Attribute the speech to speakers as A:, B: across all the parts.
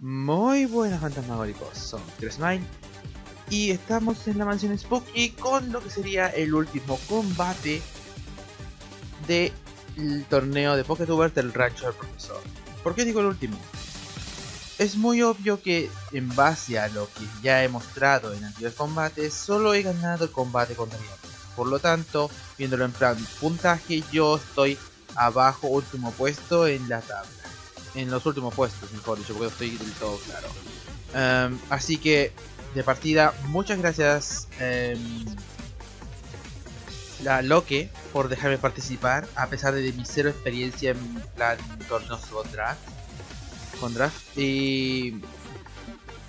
A: Muy buenas fantasmagóricos, son Smile y estamos en la mansión Spooky con lo que sería el último combate del torneo de Poketubers del rancho del profesor. ¿Por qué digo el último? Es muy obvio que en base a lo que ya he mostrado en anteriores combates, solo he ganado el combate contra Yami. Por lo tanto, viéndolo en plan puntaje, yo estoy abajo último puesto en la tabla en los últimos puestos, mejor dicho, porque estoy del todo claro. Em, así que, de partida, muchas gracias um, la Loque por dejarme participar, a pesar de mi cero experiencia en plan torneos con draft. Con draft. Y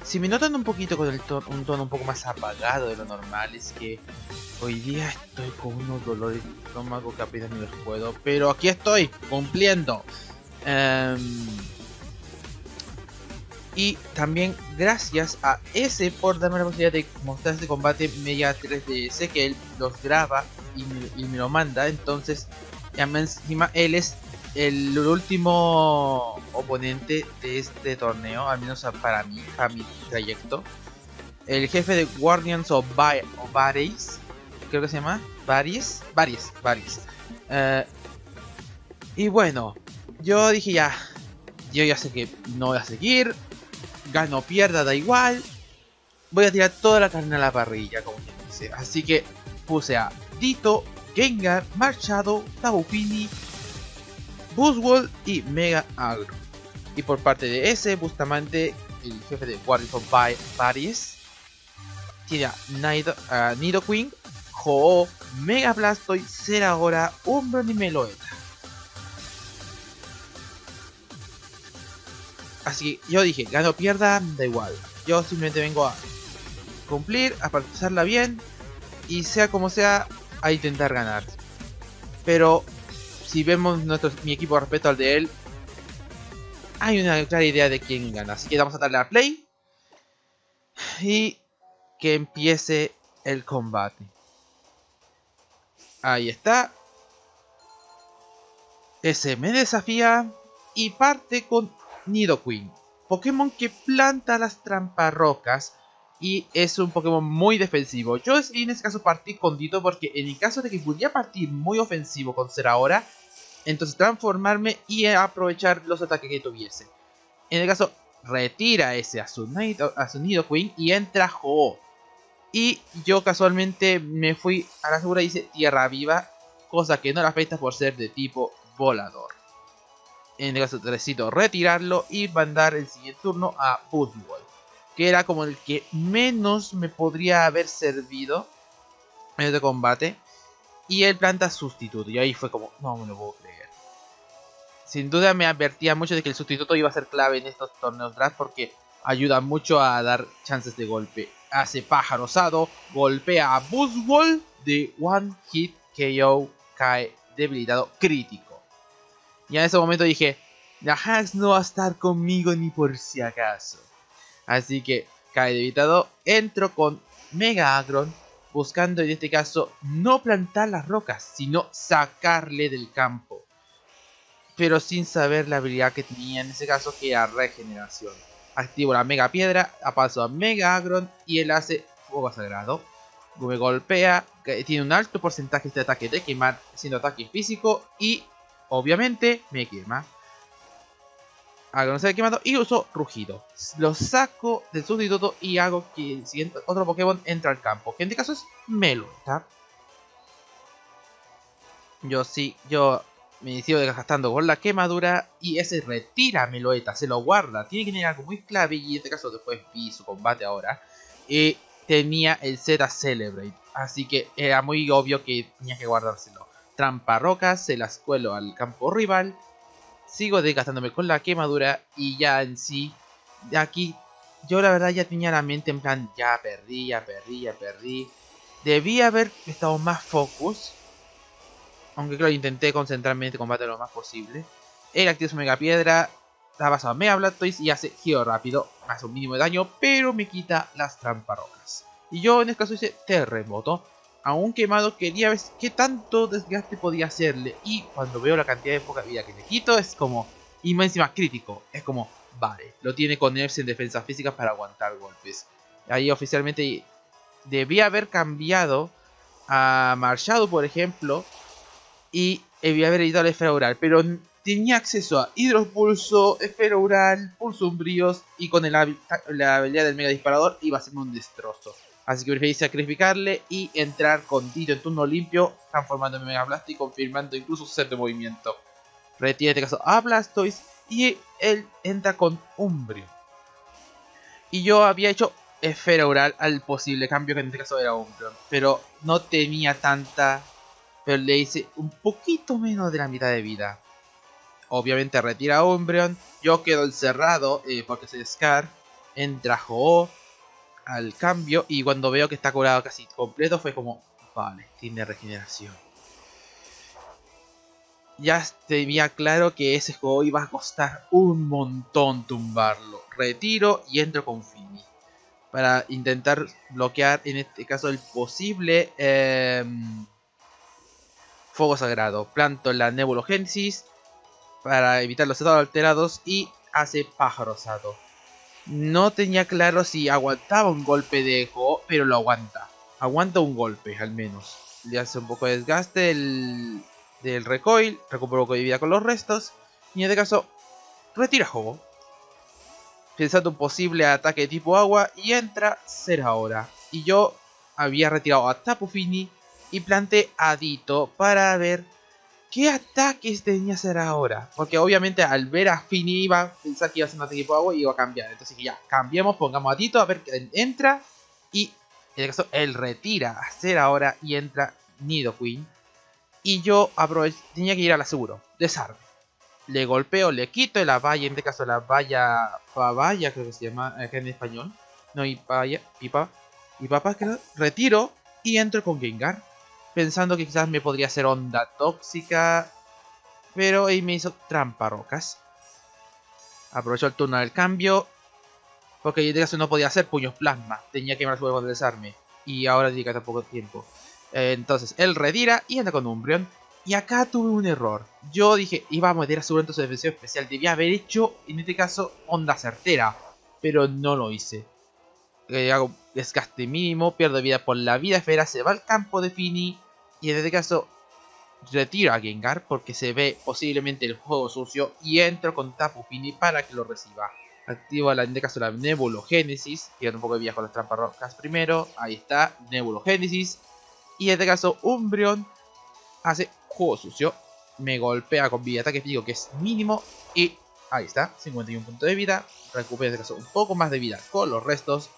A: si me notan un poquito con el un tono un poco más apagado de lo normal, es que hoy día estoy con unos dolores de estómago que apenas me los puedo. Pero aquí estoy, cumpliendo. Em, y también gracias a ese por darme la posibilidad de mostrar este combate media 3DS que él los graba y me, lo manda. Entonces, encima él es el último oponente de este torneo, al menos para mí, para mi trayecto. El jefe de Guardians of, Baris, creo que se llama, Baris, Baris, Baris. Eh, y bueno, yo dije ya, yo ya sé que no voy a seguir, gano o pierda, da igual, voy a tirar toda la carne a la parrilla, como quien dice. Así que puse a Dito, Gengar, Machado, Tabupini, Buzzwole y Mega Agro. Y por parte de ese, Bustamante, el jefe de of Paris, tiene a Nidoqueen, Ho-Oh, Mega Blastoise, Seragora, Umbron y Meloetta. Así que yo dije, gano o pierda, da igual. Yo simplemente vengo a cumplir, a pasarla bien y sea como sea, a intentar ganar. Pero si vemos nuestro, mi equipo respecto al de él, hay una clara idea de quién gana. Así que vamos a darle a play y que empiece el combate. Ahí está. Ese me desafía y parte con Nidoqueen, Pokémon que planta las tramparrocas y es un Pokémon muy defensivo. Yo en este caso partí con Dito porque en el caso de que pudiera partir muy ofensivo con ser ahora, entonces transformarme y aprovechar los ataques que tuviese. En el caso, retira ese a su, y entra ho Y yo casualmente me fui a la segura y hice Tierra Viva, cosa que no la afecta por ser de tipo volador en el caso necesito retirarlo y mandar el siguiente turno a Buzzwole. Que era como el que menos me podría haber servido en este combate. Y él planta sustituto. Y ahí fue como, no me lo puedo creer. Sin duda me advertía mucho de que el sustituto iba a ser clave en estos torneos draft. Porque ayuda mucho a dar chances de golpe. Hace pájaro osado. Golpea a Buzzwole de One Hit KO. Cae debilitado crítico. Y en ese momento dije, la Hax no va a estar conmigo ni por si acaso. Así que cae debilitado, entro con Mega Agron, buscando en este caso no plantar las rocas, sino sacarle del campo. Pero sin saber la habilidad que tenía en ese caso, que era regeneración. Activo la Mega Piedra, a paso a Mega Agron y él hace Fuego Sagrado. Me golpea, tiene un alto porcentaje de ataque de quemar, siendo ataque físico y Obviamente me quema. Hago no se quemado y uso rugido. Lo saco del sustituto y hago que el siguiente otro Pokémon entre al campo. Que en este caso es Melo. Yo sí, yo me sigo desgastando con la quemadura y ese retira Meloeta, se lo guarda. Tiene que tener algo muy clave y en este caso después vi su combate ahora. Y tenía el Z Celebrate. Así que era muy obvio que tenía que guardárselo trampa rocas, se las cuelo al campo rival, sigo desgastándome con la quemadura y ya en sí, aquí yo la verdad ya tenía la mente en plan, ya perdí, ya perdí, ya perdí. Debí haber estado más focus, aunque claro, intenté concentrarme en este combate lo más posible. El activo su mega piedra, la pasado a mega Blastoise y hace giro rápido, hace un mínimo de daño, pero me quita las rocas Y yo en este caso hice terremoto a un quemado quería ver qué tanto desgaste podía hacerle. Y cuando veo la cantidad de poca vida que le quito, es como. Y más encima crítico. Es como. vale, lo tiene con Nerfs en defensa física para aguantar golpes. Ahí oficialmente debía haber cambiado a Marshado, por ejemplo, y debía haber editado la esfera oral, pero tenía acceso a hidropulso, esfera oral, pulso umbríos y con la habilidad del mega disparador iba a ser un destrozo. Así que preferí sacrificarle y entrar con Tito en turno limpio, transformándome en Mega Blast y confirmando incluso su set de movimiento. Retira en este caso a Blastoise y él entra con Umbrio. Y yo había hecho esfera oral al posible cambio que en este caso era Umbreon. Pero no tenía tanta... Pero le hice un poquito menos de la mitad de vida. Obviamente retira a Umbreon. Yo quedo encerrado eh, porque soy Scar. Entra Ho al cambio y cuando veo que está curado casi completo fue como, vale, tiene regeneración. Ya tenía claro que ese juego iba a costar un montón tumbarlo. Retiro y entro con Fini. Para intentar bloquear en este caso el posible em, fuego sagrado. Planto la nebulogénesis para evitar los estados alterados y hace pájaro rosado. No tenía claro si aguantaba un golpe de eco, pero lo aguanta. Aguanta un golpe, al menos. Le hace un poco de desgaste del, del recoil, recupera un poco de vida con los restos. Y en este caso, retira juego. Pensando un posible ataque de tipo agua y entra ser ahora. Y yo había retirado a Tapu Fini y planté a Dito para ver ¿Qué ataques tenía hacer ahora? Porque obviamente al ver a Fini iba a pensar que iba a ser un ataque tipo agua y iba a cambiar. Entonces ya, cambiemos, pongamos a Tito a ver que entra. Y en este caso él retira a hacer ahora y entra Nidoqueen. Y yo aprovecho, tenía que ir al aseguro, desarme. Le golpeo, le quito la valla, en este caso la valla, valla creo que se llama en español. No, y valla, pipa. Y papá, que retiro y entro con Gengar pensando que quizás me podría hacer onda tóxica, pero ahí me hizo trampa rocas. Aprovechó el turno del cambio, porque este caso no podía hacer puños plasma, tenía que ir a con desarme, y ahora dedica tan poco tiempo. entonces él retira y anda con Umbreon. Y acá tuve un error. Yo dije, iba a meter a su su defensiva especial. Debía haber hecho, en este caso, onda certera. Pero no lo hice. Eh, hago desgaste mínimo, pierdo vida por la vida esfera, se va al campo de Fini y en este caso retiro a Gengar porque se ve posiblemente el juego sucio y entro con Tapu Fini para que lo reciba. Activo en este caso la Nebulogénesis, pierdo un poco de con las trampas rocas primero, ahí está, Nebulogénesis. Y en este caso Umbreon hace juego sucio, me golpea con vida ataque físico que es mínimo y ahí está, 51 puntos de vida, recupero en este caso un poco más de vida con los restos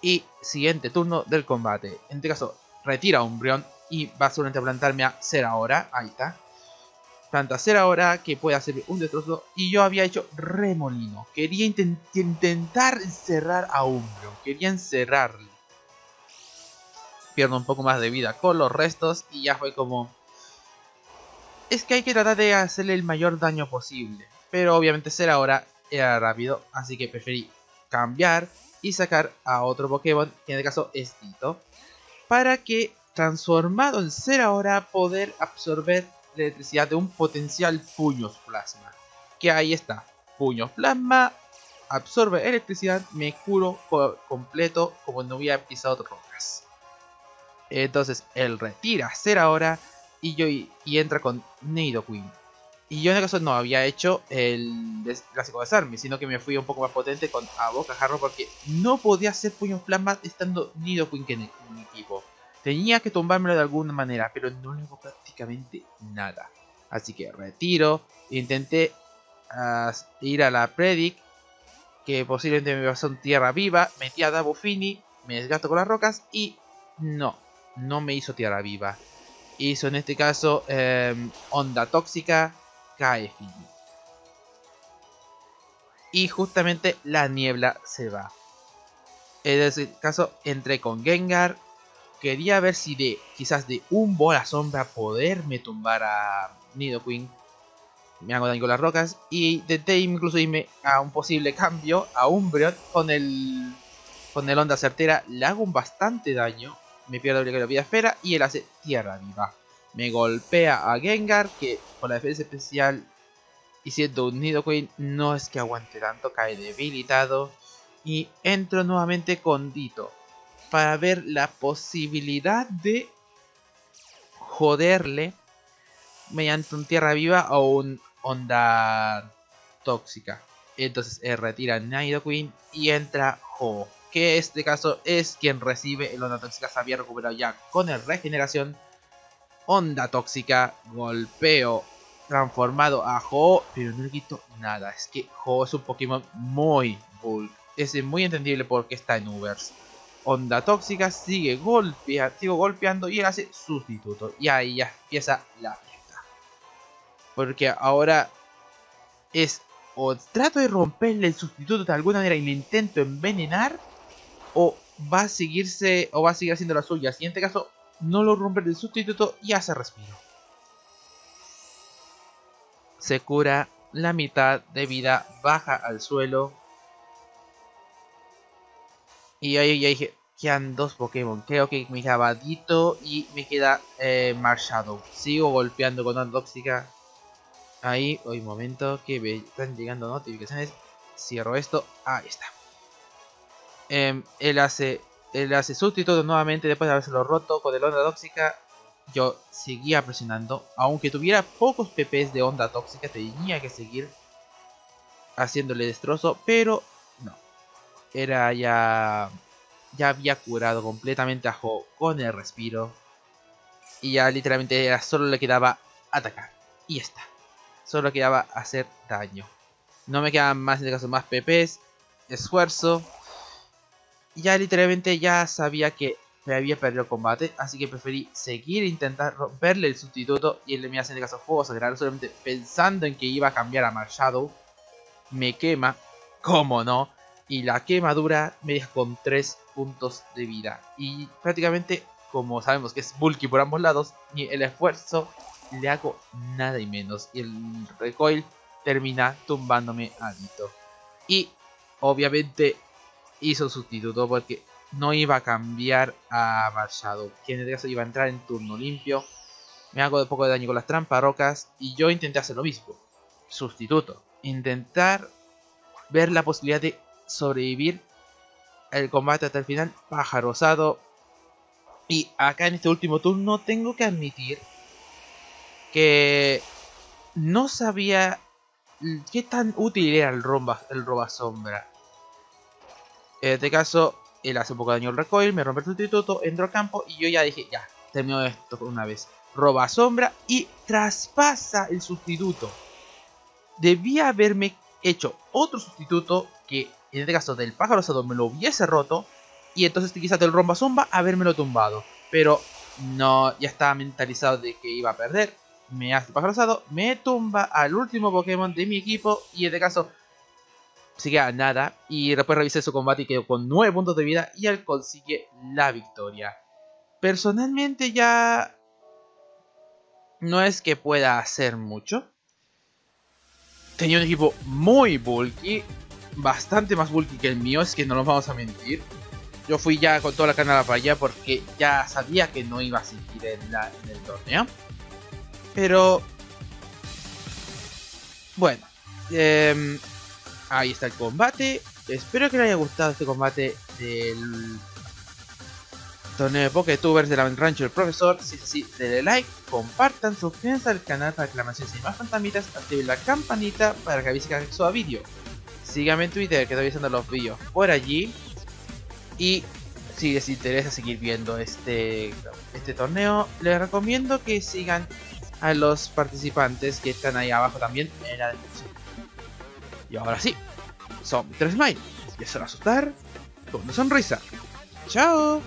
A: y siguiente turno del combate. En este caso, retira a Umbreon y va solamente a plantarme a ser ahora. Ahí está. Planta ser ahora que puede hacer un destrozo. Y yo había hecho remolino. Quería intentar encerrar a Umbreon. Quería encerrarle. Pierdo un poco más de vida con los restos. Y ya fue como... Es que hay que tratar de hacerle el mayor daño posible. Pero obviamente ser ahora era rápido. Así que preferí cambiar y sacar a otro Pokémon, que en este caso es Tito, para que transformado en ser ahora poder absorber la electricidad de un potencial puños plasma. Que ahí está, puños plasma, absorbe electricidad, me curo completo como no hubiera pisado rocas. Entonces él retira ser ahora y yo y, entra con Nidoqueen. Y yo en el caso no había hecho el clásico desarme, sino que me fui un poco más potente con a jarro porque no podía hacer puños plasma estando Nidoqueen en, en mi equipo. Tenía que tumbármelo de alguna manera, pero no le hago prácticamente nada. Así que retiro, intenté uh, ir a la Predic, que posiblemente me pasó en tierra viva, metí a Dabufini, me desgasto con las rocas y no, no me hizo tierra viva. Hizo en este caso eh, onda tóxica, cae Y justamente la niebla se va. En ese caso entré con Gengar. Quería ver si de quizás de un bola sombra poderme tumbar a Nidoqueen. Me hago daño con las rocas. Y intenté incluso irme a un posible cambio a Umbreon con el con el onda certera. Le hago un bastante daño. Me pierdo la vida esfera y él hace tierra viva me golpea a Gengar, que con la defensa especial Y siendo un Nidoqueen, no es que aguante tanto, cae debilitado. Y entro nuevamente con Dito. Para ver la posibilidad de joderle mediante un tierra viva o un onda tóxica. Entonces eh, retira Nidoqueen y entra Ho, que en este caso es quien recibe el onda tóxica. Se había recuperado ya con el regeneración. Onda tóxica, golpeo transformado a Ho, pero no le quito nada. Es que Ho es un Pokémon muy bulk. Es muy entendible porque está en Ubers. Onda tóxica sigue golpea, sigo golpeando y él hace sustituto. Y ahí ya empieza la fiesta. Porque ahora es o trato de romperle el sustituto de alguna manera y le intento envenenar o va a seguirse o va a seguir haciendo las suyas. Y en este caso no lo rompe el sustituto y hace respiro. Se cura la mitad de vida, baja al suelo. Y ahí ya dije, quedan dos Pokémon. Creo que me queda Badito y me queda eh. Sigo golpeando con una tóxica. Ahí, hoy momento que están llegando notificaciones. Cierro esto. Ahí está. Em, él hace él hace sustituto nuevamente después de haberlo roto con el onda tóxica. Yo seguía presionando. Aunque tuviera pocos PPs de onda tóxica, tenía que seguir haciéndole destrozo. Pero no. Era ya. Ya había curado completamente a Ho con el respiro. Y ya literalmente era, solo le quedaba atacar. Y está. Solo quedaba hacer daño. No me quedaban más, en este caso, más PPs. Esfuerzo ya literalmente ya sabía que me había perdido el combate, así que preferí seguir e intentar romperle el sustituto y él me hace en este caso fuego sagrado, solamente pensando en que iba a cambiar a Marshadow, me quema, como no, y la quemadura me deja con 3 puntos de vida. Y prácticamente, como sabemos que es bulky por ambos lados, ni el esfuerzo le hago nada y menos, y el recoil termina tumbándome a Dito. Y obviamente hizo sustituto porque no iba a cambiar a Machado, que en este caso iba a entrar en turno limpio. Me hago de poco de daño con las trampas rocas y yo intenté hacer lo mismo. Sustituto. Intentar ver la posibilidad de sobrevivir el combate hasta el final. Pájaro osado. Y acá en este último turno tengo que admitir que no sabía qué tan útil era el, romba, el roba sombra. En este caso, él hace un poco de daño al recoil, me rompe el sustituto, entro al campo y yo ya dije, ya, termino esto una vez. Roba sombra y traspasa el sustituto. Debía haberme hecho otro sustituto que en este caso del pájaro asado me lo hubiese roto y entonces quizás del romba sombra habérmelo tumbado. Pero no, ya estaba mentalizado de que iba a perder. Me hace pájaro asado, me tumba al último Pokémon de mi equipo y en este caso sigue a nada. Y después revisé su combate y quedó con 9 puntos de vida y él consigue la victoria. Personalmente ya no es que pueda hacer mucho. Tenía un equipo muy bulky, bastante más bulky que el mío, es que no nos vamos a mentir. Yo fui ya con toda la canal para allá porque ya sabía que no iba a seguir en, en el torneo. Pero... Bueno. Eh, Ahí está el combate. Espero que les haya gustado este combate del torneo de Poketubers de la Rancho del Profesor. Si es así, denle like, compartan, suscríbanse al canal para reclamaciones y más fantamitas, activen la campanita para que avise cada suba vídeo. Síganme en Twitter que estoy avisando los vídeos por allí. Y si les interesa seguir viendo este, este torneo, les recomiendo que sigan a los participantes que están ahí abajo también en la descripción. Y ahora sí, son tres Smile. Y hora asustar con una sonrisa. ¡Chao!